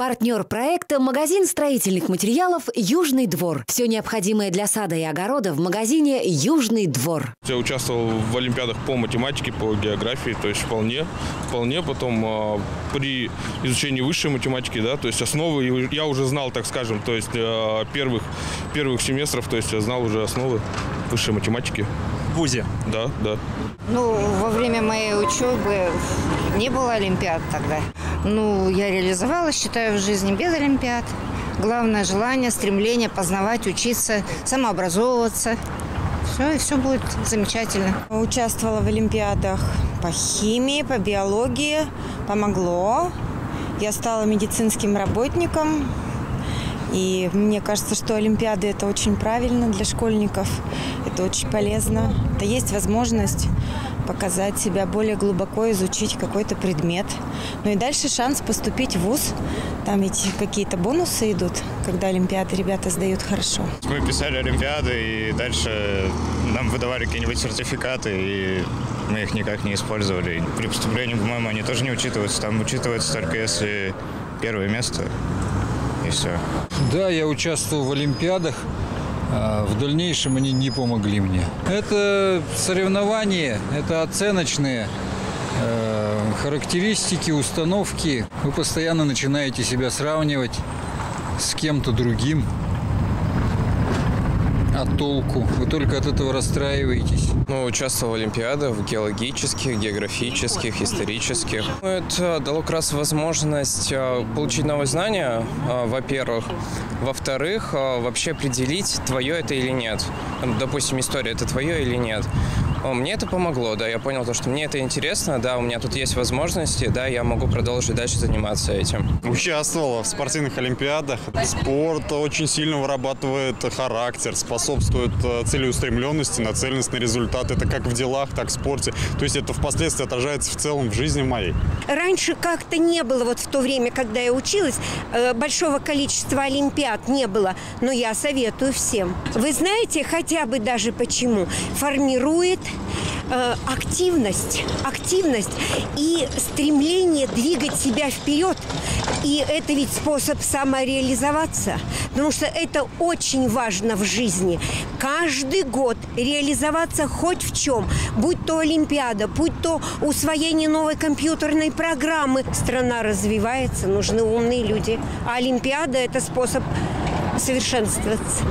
Партнер проекта – магазин строительных материалов «Южный двор». Все необходимое для сада и огорода в магазине «Южный двор». Я участвовал в олимпиадах по математике, по географии, то есть вполне, вполне. Потом э, при изучении высшей математики, да, то есть основы я уже знал, так скажем, то есть э, первых, первых семестров, то есть я знал уже основы высшей математики. В ВУЗе? Да, да. Ну, во время моей учебы не было олимпиад тогда. Ну, я реализовала, считаю, в жизни без олимпиад. Главное желание, стремление познавать, учиться, самообразовываться. Все, и все будет замечательно. Участвовала в олимпиадах по химии, по биологии. Помогло. Я стала медицинским работником. И мне кажется, что Олимпиады это очень правильно для школьников. Это очень полезно. Это есть возможность показать себя более глубоко, изучить какой-то предмет. Ну и дальше шанс поступить в ВУЗ. Там ведь какие-то бонусы идут, когда Олимпиады ребята сдают хорошо. Мы писали Олимпиады, и дальше нам выдавали какие-нибудь сертификаты, и мы их никак не использовали. При поступлении, по-моему, они тоже не учитываются. Там учитывается только если первое место, и все. Да, я участвовал в Олимпиадах. А в дальнейшем они не помогли мне. Это соревнования, это оценочные э, характеристики, установки. Вы постоянно начинаете себя сравнивать с кем-то другим. А толку? Вы только от этого расстраиваетесь. Ну, участвовал в олимпиадах, в геологических, географических, исторических. Это дало как раз возможность а, получить новые знания, а, во-первых. Во-вторых, а, вообще определить, твое это или нет. Допустим, история – это твое или нет. Мне это помогло, да, я понял то, что мне это интересно, да, у меня тут есть возможности, да, я могу продолжить дальше заниматься этим. Участвовал в спортивных олимпиадах. Спорт очень сильно вырабатывает характер, способствует э, целеустремленности, нацеленность на результат. Это как в делах, так и в спорте. То есть это впоследствии отражается в целом в жизни моей. Раньше как-то не было, вот в то время, когда я училась, э, большого количества олимпиад не было. Но я советую всем. Вы знаете хотя бы даже почему? Формирует э, активность, активность и стремление двигать себя вперед. И это ведь способ самореализоваться, потому что это очень важно в жизни. Каждый год реализоваться хоть в чем, будь то Олимпиада, будь то усвоение новой компьютерной программы. Страна развивается, нужны умные люди. А Олимпиада – это способ совершенствоваться.